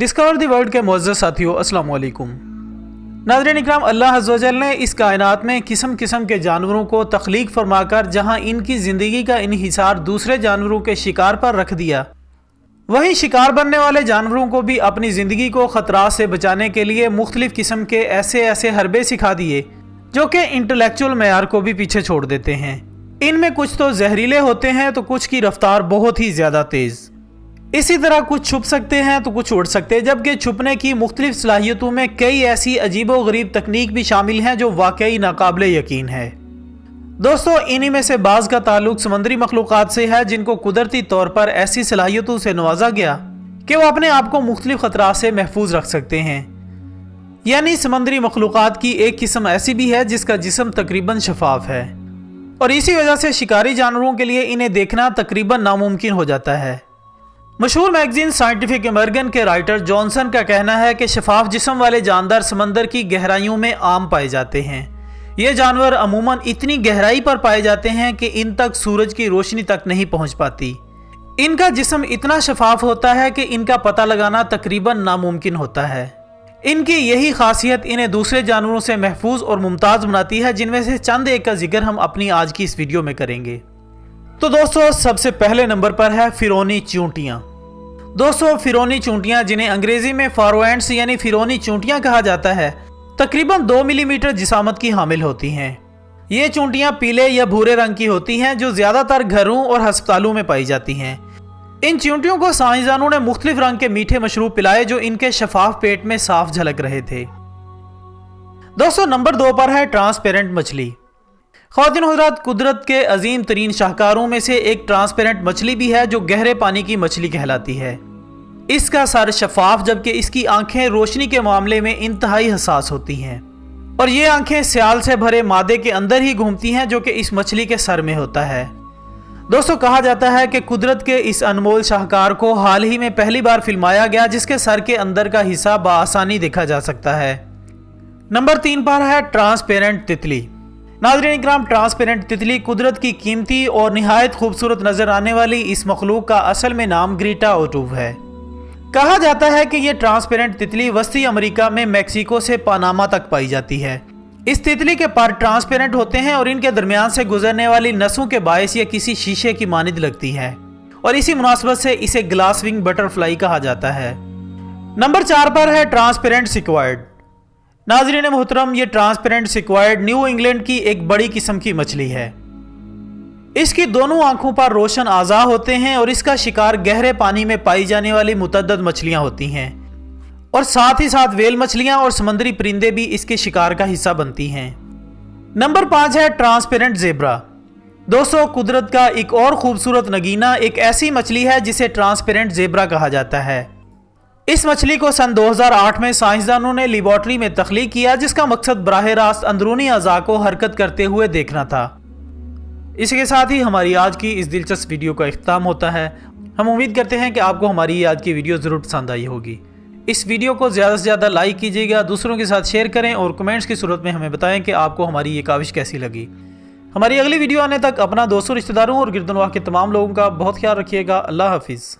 Discover the world کے معزز ساتھیوں السلام علیکم ناظرین اکرام اللہ عز و جل نے اس کائنات میں قسم قسم کے جانوروں کو تخلیق فرما کر جہاں ان کی زندگی کا انحصار دوسرے جانوروں کے شکار پر رکھ دیا وہیں شکار بننے والے جانوروں کو بھی اپنی زندگی کو خطرات سے بچانے کے لیے مختلف قسم کے ایسے ایسے حربے سکھا دیے، جو کہ انٹلیکچول معیار کو بھی پیچھے چھوڑ دیتے ہیں۔ ان میں کچھ تو زہریلے ہوتے ہیں تو کچھ کی رفتار بہت ہی زیادہ تیز۔ اسی طرح کچھ چھپ سکتے ہیں تو کچھ اڑ سکتے ہیں، جبکہ چھپنے کی مختلف صلاحیتوں میں کئی ایسی عجیب و غریب تکنیک بھی شامل ہیں جو واقعی ناقابل یقین ہے۔ دوستو، انہی میں سے بعض کا تعلق سمندری مخلوقات سے ہے، جن کو قدرتی طور پر ایسی صلاحیتوں سے نوازا گیا کہ وہ اپنے آپ کو مختلف خطرات سے محفوظ رکھ سکتے ہیں۔ یعنی سمندری مخلوقات کی ایک قسم ایسی بھی ہے جس کا جسم تقریباً شفاف ہے۔ اور اسی وجہ سے شکاری جانوروں کے لیے انہیں دیکھنا تقریباً ناممکن ہو جاتا ہے۔ مشہور میگزین سائنٹیفک امرگن کے رائٹر جانسن کا کہنا ہے کہ شفاف جسم والے جاندار سمندر کی گہرائیوں میں عام پائے جاتے ہیں۔ یہ جانور عموماً اتنی گہرائی پر پائے جاتے ہیں کہ ان تک سورج کی روشنی تک نہیں پہنچ پاتی۔ ان کا جسم اتنا شفاف ہوتا ہے کہ ان کا پتہ لگانا تقریباً ناممکن ہوتا ہے۔ ان کی یہی خاصیت انہیں دوسرے جانوروں سے محفوظ اور ممتاز بناتی ہے، جن میں سے چند ایک کا ذکر ہم اپنی آج کی اس ویڈیو میں کریں گے۔ تو دوستو، سب سے پہلے نمبر پر ہے فیرونی چونٹیاں۔ دوستو فیرونی چونٹیاں جنہیں انگریزی میں فاروینٹس یعنی فیرونی چونٹیاں کہا جاتا ہے، تقریباً دو ملی میٹر جسامت کی حامل ہوتی ہیں۔ یہ چونٹیاں پیلے یا بھورے رنگ کی ہوتی ہیں، جو زیادہ تر گھروں اور ہسپتالوں میں پائی جاتی ہیں۔ ان چونٹیوں کو سائنسدانوں نے مختلف رنگ کے میٹھے مشروب پلائے، جو ان کے شفاف پیٹ میں صاف جھلک رہے تھے۔ دوستو، نمبر دو پر ہے ٹرانسپیرنٹ مچھلی۔ خواتین حضرات قدرت کے عظیم ترین شاہکاروں میں سے ایک ٹرانسپیرنٹ مچھلی بھی ہے، جو گہرے پانی کی مچھلی کہلاتی ہے۔ اس کا سر شفاف جبکہ اس کی آنکھیں روشنی کے معاملے میں انتہائی حساس ہوتی ہیں۔ اور یہ آنکھیں سیال سے بھرے مادے کے اندر ہی گھومتی ہیں جو کہ اس مچھلی کے سر میں ہوتا ہے۔ دوستو، کہا جاتا ہے کہ قدرت کے اس انمول شاہکار کو حال ہی میں پہلی بار فلمایا گیا جس کے سر کے اندر کا حصہ بآسانی دیکھا جا سکتا ہے۔ نمبر تین پر ہے ٹرانسپیرنٹ تتلی۔ ناظرین اکرام، ٹرانسپیرنٹ تتلی قدرت کی قیمتی اور نہایت خوبصورت نظر آنے والی اس مخلوق کا اصل میں نام گریٹا اوٹوو ہے۔ کہا جاتا ہے کہ یہ ٹرانسپیرنٹ تتلی وسطی امریکہ میں میکسیکو سے پاناما تک پائی جاتی ہے۔ اس تتلی کے پر ٹرانسپیرنٹ ہوتے ہیں اور ان کے درمیان سے گزرنے والی نسوں کے باعث یہ کسی شیشے کی ماند لگتی ہے۔ اور اسی مناسبت سے اسے گلاس ونگ بٹر فلائی کہا جاتا ہے۔ نمبر چار پر ہے ٹرانسپیرنٹ سیکوائڈ ناظرین محترم، یہ ٹرانسپیرنٹ سیکوائڈ نیو انگلینڈ کی ایک بڑی قسم کی مچھلی ہے۔ اس کی دونوں آنکھوں پر روشن آزا ہوتے ہیں اور اس کا شکار گہرے پانی میں پائی جانے والی متعدد مچھلیاں ہوتی ہیں۔ اور ساتھ ہی ساتھ ویل مچھلیاں اور سمندری پرندے بھی اس کے شکار کا حصہ بنتی ہیں۔ نمبر پانچ ہے ٹرانسپیرنٹ زیبرا۔ دوستو، قدرت کا ایک اور خوبصورت نگینہ ایک ایسی مچھلی ہے جسے ٹرانسپیرنٹ زیبرا کہا جاتا ہے۔ اس مچھلی کو سن دو ہزار آٹھ میں سائنسدانوں نے لیبارٹری میں تخلیق کیا جس کا مقصد براہ راست اندرونی اعضاء کو حرکت کرتے ہوئے دیکھنا تھا۔ اس کے ساتھ ہی ہماری آج کی اس دلچسپ ویڈیو کا اختتام ہوتا ہے۔ ہم امید کرتے ہیں کہ آپ کو ہماری آج کی ویڈیو ضرور پسند آئی ہوگی۔ اس ویڈیو کو زیادہ سے زیادہ لائک کیجیے گا، دوسروں کے ساتھ شیئر کریں اور کمنٹس کی صورت میں ہمیں بتائیں کہ آپ کو ہماری یہ کاوش کیسی لگی۔ ہماری اگلی ویڈیو آنے تک اپنا دوستوں رشتہ داروں اور گردنواہ کے تمام لوگوں کا بہت خیال رکھیے گا۔ اللہ حافظ۔